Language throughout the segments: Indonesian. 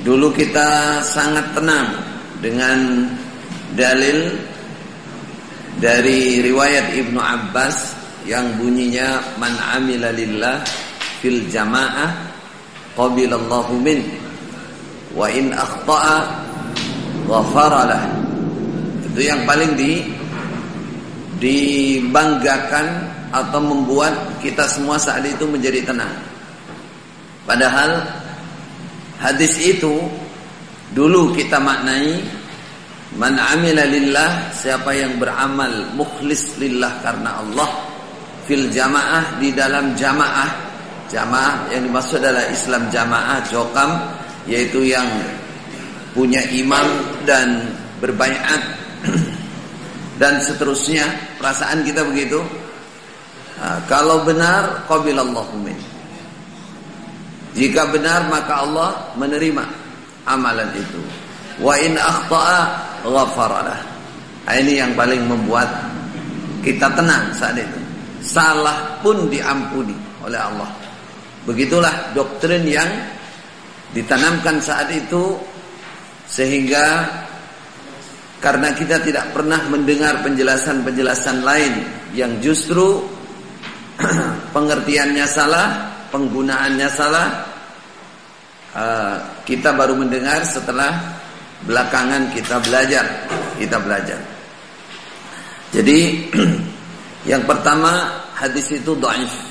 Dulu kita sangat tenang dengan dalil dari riwayat Ibnu Abbas yang bunyinya man amila lillah fil jamaah qabilallahu min wa in akhta'a ghafaralah itu yang paling di dibanggakan atau membuat kita semua saat itu menjadi tenang. Padahal Hadis itu dulu kita maknai man amila lillah siapa yang beramal mukhlis lillah karena Allah fil jamaah di dalam jamaah. Jamaah yang dimaksud adalah Islam jamaah jokam yaitu yang punya imam dan berbaiat. Dan seterusnya perasaan kita begitu. Nah, kalau benar qabilallahu min jika benar maka Allah menerima amalan itu. Wa in akhta'a ghafaralah. Nah, ini yang paling membuat kita tenang saat itu. Salah pun diampuni oleh Allah. Begitulah doktrin yang ditanamkan saat itu sehingga karena kita tidak pernah mendengar penjelasan-penjelasan lain yang justru pengertiannya salah penggunaannya salah uh, kita baru mendengar setelah belakangan kita belajar kita belajar. Jadi yang pertama hadis itu dhaif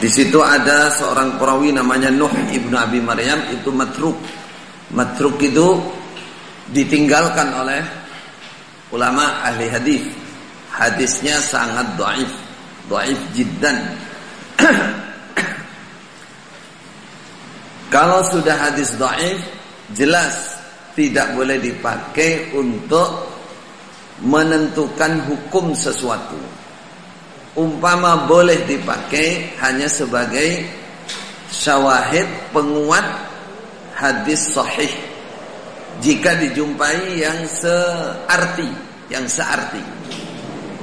di situ ada seorang perawi namanya Nuh ibnu Abi Maryam itu matruk. Matruk itu ditinggalkan oleh ulama ahli hadis. Hadisnya sangat dhaif dhaif jiddan Kalau sudah hadis dhaif jelas tidak boleh dipakai untuk menentukan hukum sesuatu. Umpama boleh dipakai hanya sebagai syawahid penguat hadis sahih jika dijumpai yang searti, yang searti.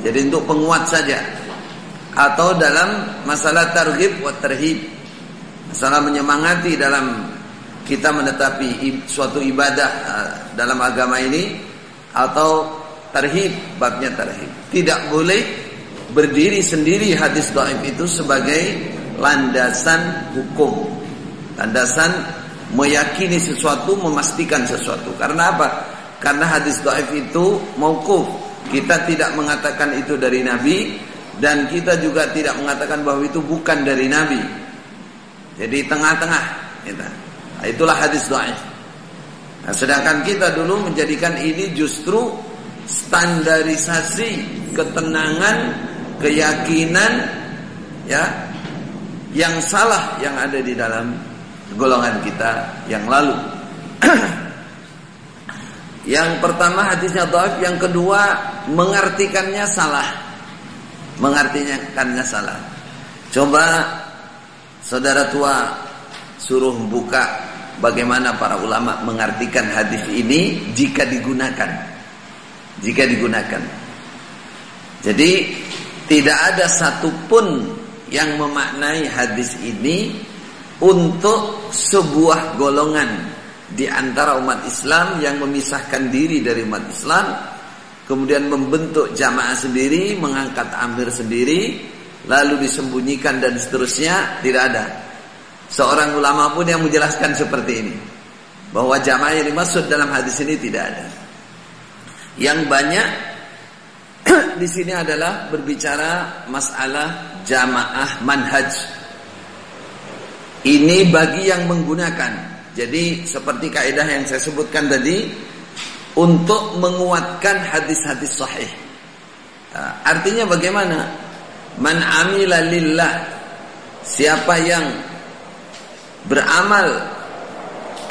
Jadi untuk penguat saja atau dalam masalah targhib wa terhib masalah menyemangati dalam kita menetapi suatu ibadah uh, dalam agama ini atau tarhib babnya tarhib. Tidak boleh berdiri sendiri hadis dhaif itu sebagai landasan hukum. Landasan meyakini sesuatu memastikan sesuatu. Karena apa? Karena hadis dhaif itu mauquf. Kita tidak mengatakan itu dari nabi dan kita juga tidak mengatakan bahwa itu bukan dari Nabi. Jadi tengah-tengah. Nah, itulah hadis dhaif. Nah, sedangkan kita dulu menjadikan ini justru standarisasi ketenangan, keyakinan, ya, yang salah yang ada di dalam golongan kita yang lalu. yang pertama hadisnya dhaif, yang kedua mengartikannya salah mengartinya karena salah. Coba saudara tua suruh buka bagaimana para ulama mengartikan hadis ini jika digunakan. Jika digunakan. Jadi tidak ada satupun yang memaknai hadis ini untuk sebuah golongan di antara umat Islam yang memisahkan diri dari umat Islam kemudian membentuk jamaah sendiri, mengangkat amir sendiri, lalu disembunyikan dan seterusnya, tidak ada. Seorang ulama pun yang menjelaskan seperti ini. Bahwa jamaah yang dimaksud dalam hadis ini tidak ada. Yang banyak di sini adalah berbicara masalah jamaah manhaj. Ini bagi yang menggunakan. Jadi seperti kaidah yang saya sebutkan tadi, untuk menguatkan hadis-hadis sahih. Artinya bagaimana? Man amila lillah siapa yang beramal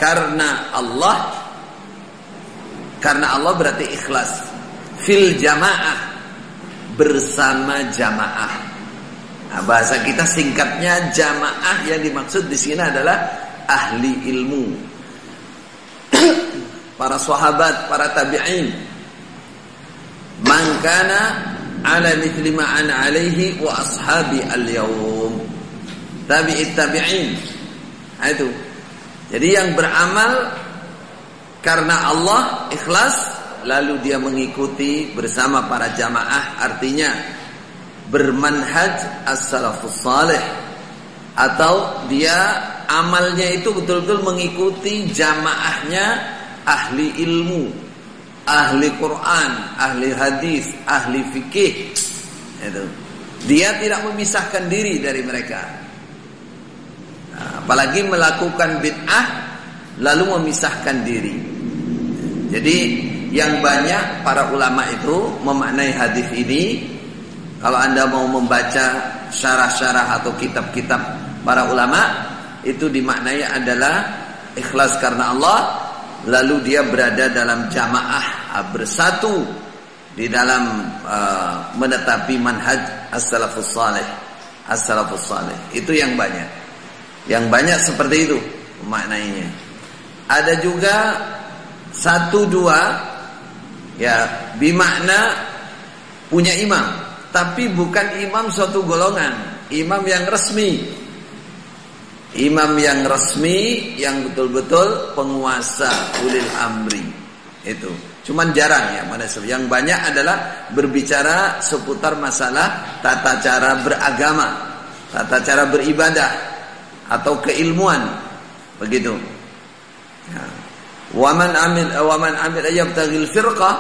karena Allah karena Allah berarti ikhlas fil jamaah bersama jamaah. Nah, bahasa kita singkatnya jamaah yang dimaksud di sini adalah ahli ilmu para sahabat, para tabi'in. Man kana ala mithli ma ana alaihi wa ashabi al-yawm. Tabi'it tabi'in. Itu. Jadi yang beramal karena Allah ikhlas lalu dia mengikuti bersama para jamaah artinya bermanhaj as-salafus salih atau dia amalnya itu betul-betul mengikuti jamaahnya ahli ilmu, ahli Quran, ahli hadis, ahli fikih. Itu. Dia tidak memisahkan diri dari mereka. Nah, apalagi melakukan bid'ah lalu memisahkan diri. Jadi yang banyak para ulama itu memaknai hadis ini kalau Anda mau membaca syarah-syarah atau kitab-kitab para ulama itu dimaknai adalah ikhlas karena Allah lalu dia berada dalam jamaah bersatu di dalam uh, menetapi manhaj as-salafus salih. As-salafus salih. Itu yang banyak. Yang banyak seperti itu maknanya ada juga satu dua ya bimakna punya imam. Tapi bukan imam suatu golongan. Imam yang resmi imam yang resmi yang betul-betul penguasa ulil amri. Itu. Cuman jarang ya mana yang banyak adalah berbicara seputar masalah tata cara beragama tata cara beribadah atau keilmuan. Begitu. Ya. waman amil waman amil yabtaghil firqah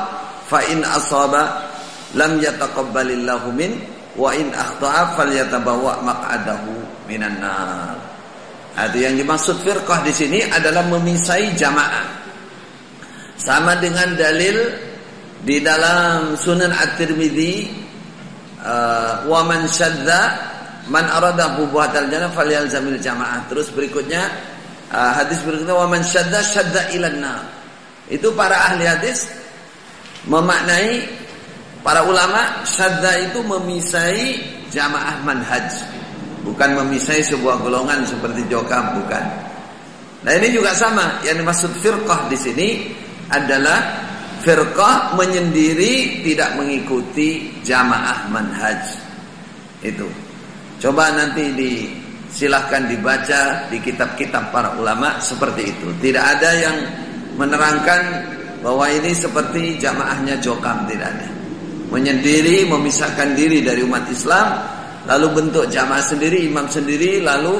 fa in asaba lam yataqabbalillahu min wa in akhta'a falyatabawa maq'adahu minan nar ada yang dimaksud firqah di sini adalah memisai jamaah. Sama dengan dalil di dalam Sunan At-Tirmidzi uh, wa man syadda man arada bubatal jannah falyalzamil jamaah. Terus berikutnya uh, hadis berikutnya wa man syadda syadda ilan Itu para ahli hadis memaknai para ulama syadda itu memisai jamaah manhaj bukan memisai sebuah golongan seperti jokam bukan. Nah ini juga sama yang dimaksud firqah di sini adalah firqah menyendiri tidak mengikuti jamaah manhaj itu. Coba nanti di silahkan dibaca di kitab-kitab para ulama seperti itu. Tidak ada yang menerangkan bahwa ini seperti jamaahnya jokam tidak ada. Menyendiri, memisahkan diri dari umat Islam lalu bentuk jamaah sendiri, imam sendiri, lalu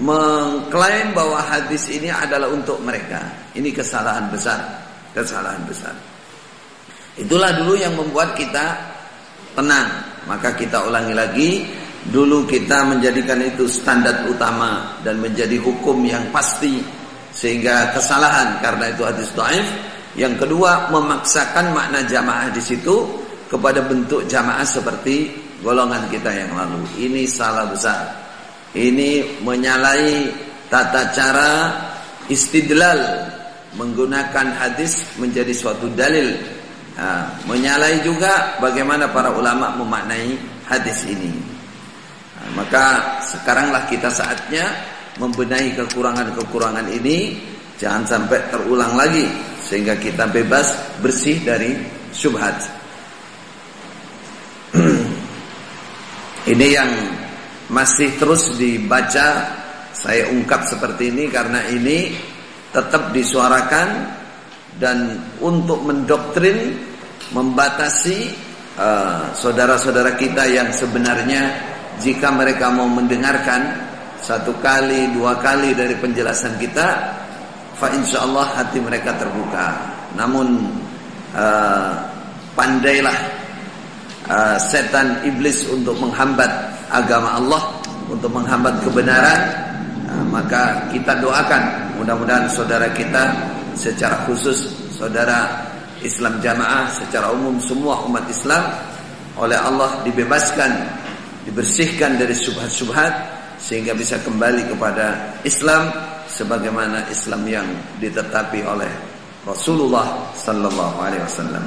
mengklaim bahwa hadis ini adalah untuk mereka. Ini kesalahan besar, kesalahan besar. Itulah dulu yang membuat kita tenang. Maka kita ulangi lagi, dulu kita menjadikan itu standar utama dan menjadi hukum yang pasti sehingga kesalahan karena itu hadis dhaif. Yang kedua, memaksakan makna jamaah di situ kepada bentuk jamaah seperti golongan kita yang lalu. Ini salah besar. Ini menyalahi tata cara istidlal menggunakan hadis menjadi suatu dalil. Nah, menyalahi juga bagaimana para ulama memaknai hadis ini. Nah, maka sekaranglah kita saatnya membenahi kekurangan-kekurangan ini jangan sampai terulang lagi sehingga kita bebas bersih dari syubhat. Ini yang masih terus dibaca saya ungkap seperti ini karena ini tetap disuarakan dan untuk mendoktrin membatasi uh, saudara-saudara uh, kita yang sebenarnya jika mereka mau mendengarkan satu kali dua kali dari penjelasan kita fa Allah hati mereka terbuka. Namun uh, pandailah uh, setan iblis untuk menghambat agama Allah, untuk menghambat kebenaran, uh, maka kita doakan mudah-mudahan saudara kita secara khusus saudara Islam jamaah secara umum semua umat Islam oleh Allah dibebaskan, dibersihkan dari subhat-subhat sehingga bisa kembali kepada Islam sebagaimana Islam yang ditetapi oleh Rasulullah sallallahu alaihi wasallam.